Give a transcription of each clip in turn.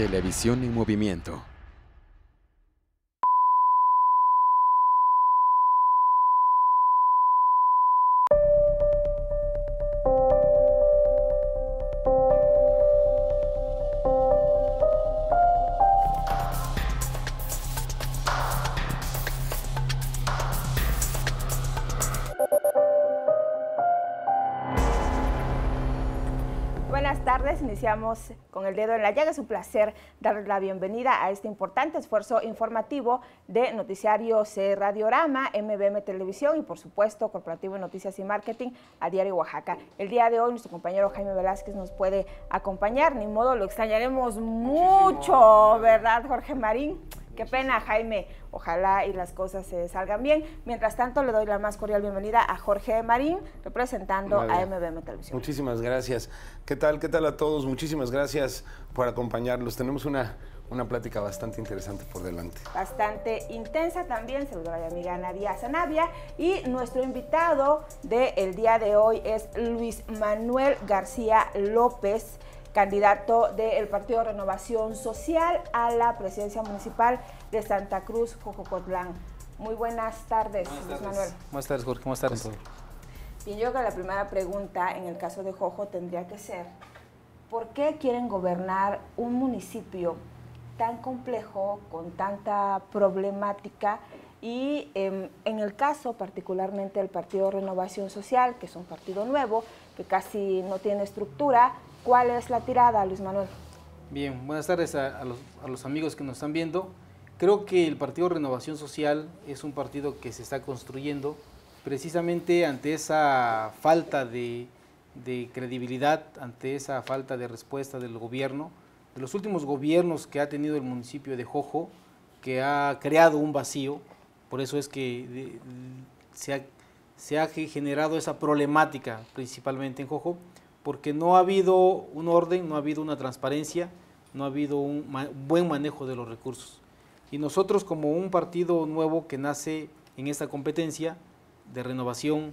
Televisión en movimiento. Tardes, iniciamos con el dedo en la llaga. Es un placer darles la bienvenida a este importante esfuerzo informativo de Noticiarios Radiorama, MBM Televisión y por supuesto Corporativo de Noticias y Marketing a Diario Oaxaca. El día de hoy nuestro compañero Jaime Velázquez nos puede acompañar, ni modo lo extrañaremos mucho, ¿verdad Jorge Marín? Qué pena, Jaime. Ojalá y las cosas se salgan bien. Mientras tanto, le doy la más cordial bienvenida a Jorge Marín, representando Nadia. a MBM Televisión. Muchísimas gracias. ¿Qué tal? ¿Qué tal a todos? Muchísimas gracias por acompañarlos. Tenemos una, una plática bastante interesante por delante. bastante intensa también, saludar a mi amiga Nadia Zanavia y nuestro invitado del día de hoy es Luis Manuel García López, candidato del Partido Renovación Social a la presidencia municipal de Santa Cruz, Jojocotlán. Muy buenas tardes, Luis Manuel. Buenas tardes, Jorge. ¿Cómo estás? Bien, yo creo que la primera pregunta en el caso de Jojo tendría que ser, ¿por qué quieren gobernar un municipio tan complejo, con tanta problemática? Y em, en el caso particularmente del Partido Renovación Social, que es un partido nuevo, que casi no tiene estructura, ¿cuál es la tirada, Luis Manuel? Bien, buenas tardes a, los, amigos que nos están viendo. Creo que el Partido Renovación Social es un partido que se está construyendo precisamente ante esa falta de, credibilidad, ante esa falta de respuesta del gobierno, de los últimos gobiernos que ha tenido el municipio de Jojo, que ha creado un vacío, por eso es que se ha, se ha ge- generado esa problemática principalmente en Jojo, porque no ha habido un orden, no ha habido una transparencia, no ha habido un buen manejo de los recursos. Y nosotros como un partido nuevo que nace en esta competencia de renovación,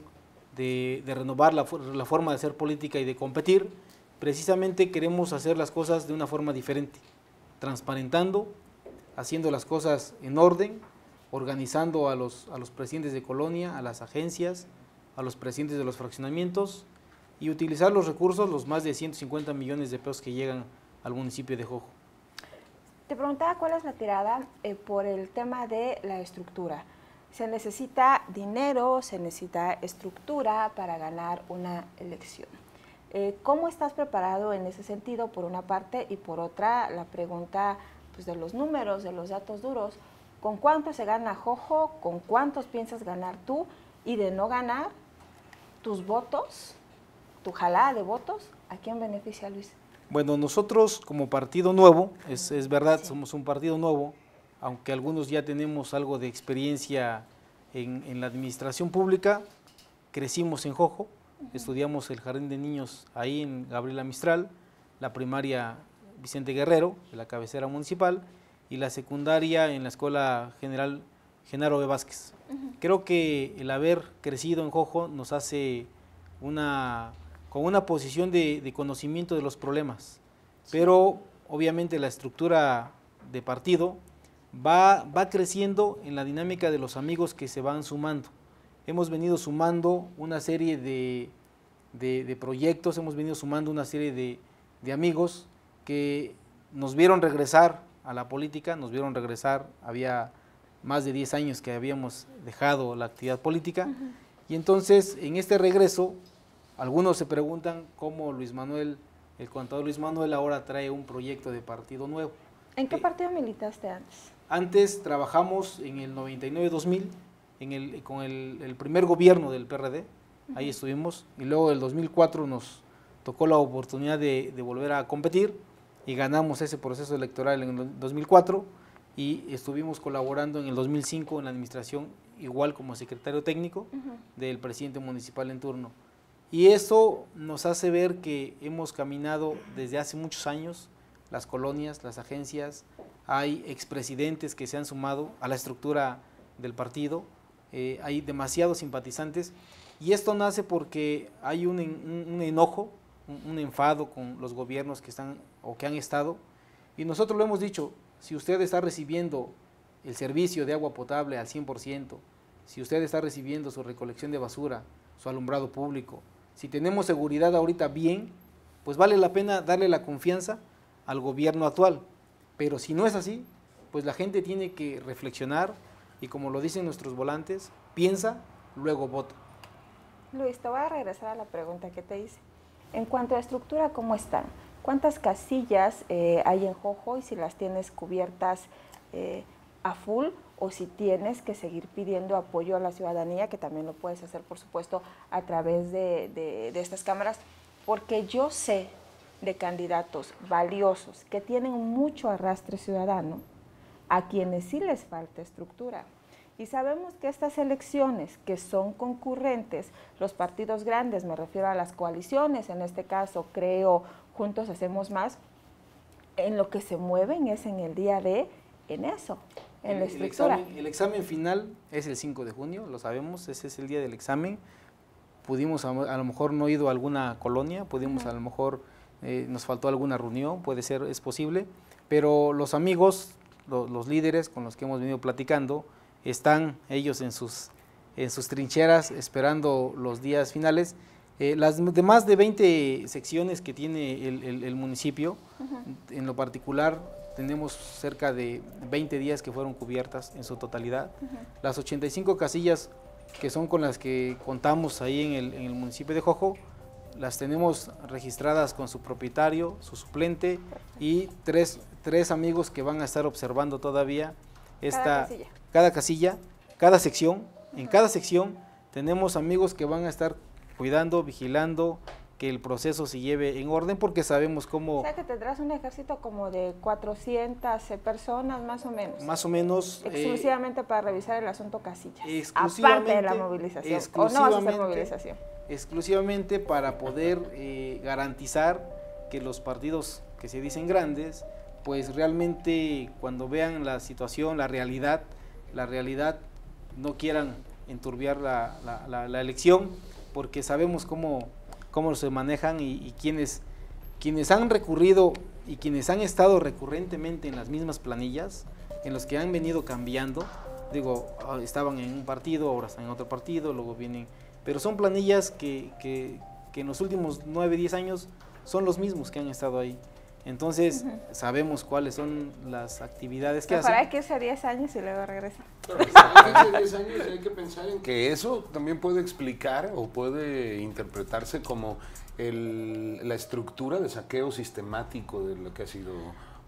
de, renovar la, for- la forma de hacer política y de competir, precisamente queremos hacer las cosas de una forma diferente, transparentando, haciendo las cosas en orden, organizando a los presidentes de colonia, a las agencias, a los presidentes de los fraccionamientos y utilizar los recursos, los más de 150 millones de pesos que llegan al municipio de Jojo. Te preguntaba cuál es la tirada eh, por el tema de la estructura. Se necesita dinero, se necesita estructura para ganar una elección. Eh, ¿Cómo estás preparado en ese sentido, por una parte, y por otra, la pregunta pues, de los números, de los datos duros? ¿Con cuánto se gana Jojo? ¿Con cuántos piensas ganar tú? Y de no ganar, tus votos, tu jalada de votos, ¿a quién beneficia Luis? Bueno, nosotros como partido nuevo, es, es verdad, somos un partido nuevo, aunque algunos ya tenemos algo de experiencia en, en la administración pública, crecimos en Jojo, estudiamos el jardín de niños ahí en Gabriela Mistral, la primaria Vicente Guerrero, de la cabecera municipal, y la secundaria en la Escuela General Genaro B. Vázquez. Creo que el haber crecido en Jojo nos hace una, con una posición de, de conocimiento de los problemas, pero obviamente la estructura de partido va, va creciendo en la dinámica de los amigos que se van sumando. Hemos venido sumando una serie de, de- de proyectos, hemos venido sumando una serie de, de amigos que nos vieron regresar a la política, nos vieron regresar, había más de 10 años que habíamos dejado la actividad política, y entonces en este regreso, algunos se preguntan cómo Luis Manuel, el contador Luis Manuel ahora trae un proyecto de partido nuevo. ¿En qué Eh, partido militaste antes? Antes trabajamos en el 99-2000 en el, con el, el primer gobierno del PRD, ahí estuvimos, y luego el 2004 nos tocó la oportunidad de, de volver a competir y ganamos ese proceso electoral en el 2004 y estuvimos colaborando en el 2005 en la administración igual como secretario técnico del presidente municipal en turno. Y eso nos hace ver que hemos caminado desde hace muchos años, las colonias, las agencias, hay expresidentes que se han sumado a la estructura del partido, eh, hay demasiados simpatizantes y esto nace porque hay un, en- un- un enojo, un, un enfado con los gobiernos que están o que han estado Y nosotros lo hemos dicho, si usted está recibiendo el servicio de agua potable al 100%, si usted está recibiendo su recolección de basura, su alumbrado público, si tenemos seguridad ahorita bien, pues vale la pena darle la confianza al gobierno actual. Pero si no es así, pues la gente tiene que reflexionar y como lo dicen nuestros volantes, piensa, luego vota. Luis, te voy a regresar a la pregunta que te hice. En cuanto a estructura, ¿cómo están? ¿Cuántas casillas eh, hay en Jojo y si las tienes cubiertas eh, a full o si tienes que seguir pidiendo apoyo a la ciudadanía, que también lo puedes hacer, por supuesto, a través de, estas cámaras? Porque yo sé de candidatos valiosos que tienen mucho arrastre ciudadano, a quienes sí les falta estructura. Y sabemos que estas elecciones que son concurrentes, los partidos grandes, me refiero a las coaliciones, en este caso creo Juntos Hacemos Más, en lo que se mueven es en el día de, en eso, en la estructura. El examen, el examen final es el 5 de junio, lo sabemos, ese es el día del examen. Pudimos a, lo mejor no ido a alguna colonia, pudimos a lo mejor eh, nos faltó alguna reunión, puede ser, es posible, pero los amigos, los líderes con los que hemos venido platicando, están ellos en sus, en sus trincheras esperando los días finales. Eh, las demás de 20 secciones que tiene el, municipio, en lo particular tenemos cerca de 20 días que fueron cubiertas en su totalidad. Las 85 casillas que son con las que contamos ahí en el, en el, municipio de Jojo, las tenemos registradas con su propietario, su suplente y tres, tres amigos que van a estar observando todavía esta, cada casilla, cada sección. En cada sección tenemos amigos que van a estar cuidando, vigilando que el proceso se lleve en orden porque sabemos cómo... O sea que tendrás un ejército como de 400 personas más o menos. Más o menos. Eh, exclusivamente para revisar el asunto casillas. Exclusivamente. Aparte de la movilización. ¿O no vas a hacer movilización? Exclusivamente para poder eh, garantizar que los partidos que se dicen grandes pues realmente cuando vean la situación, la realidad, la realidad no quieran enturbiar la, elección, porque sabemos cómo, cómo se manejan y, quienes, quienes han recurrido y quienes han estado recurrentemente en las mismas planillas, en los que han venido cambiando, digo, ah, estaban en un partido, ahora están en otro partido, luego vienen, pero son planillas que, que, que en los últimos 9, 10 años son los mismos que han estado ahí. Entonces, sabemos cuáles son las actividades que hacen. Para que irse 10 años y luego regresa. Pero 10 años hay que pensar en que eso también puede explicar o puede interpretarse como el, la estructura de saqueo sistemático de lo que ha sido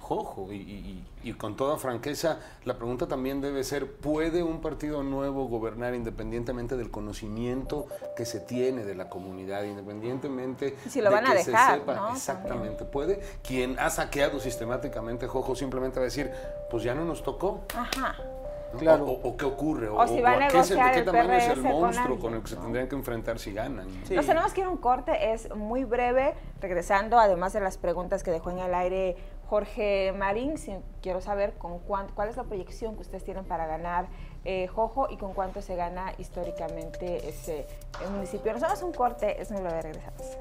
Jojo. Y, y, con toda franqueza, la pregunta también debe ser, ¿puede un partido nuevo gobernar independientemente del conocimiento que se tiene de la comunidad, independientemente si lo van a dejar, Exactamente. ¿Puede? Quien ha saqueado sistemáticamente Jojo simplemente va a decir, pues ya no nos tocó. Ajá. Claro. O, qué ocurre, o, si va a negociar qué, el tamaño es el monstruo con, el que se tendrían que enfrentar si ganan. Nos tenemos que ir a un corte, es muy breve, regresando, además de las preguntas que dejó en el aire Jorge Marín, quiero saber con cuál es la proyección que ustedes tienen para ganar eh, Jojo y con cuánto se gana históricamente ese municipio. Nos damos un corte, es muy breve, regresamos.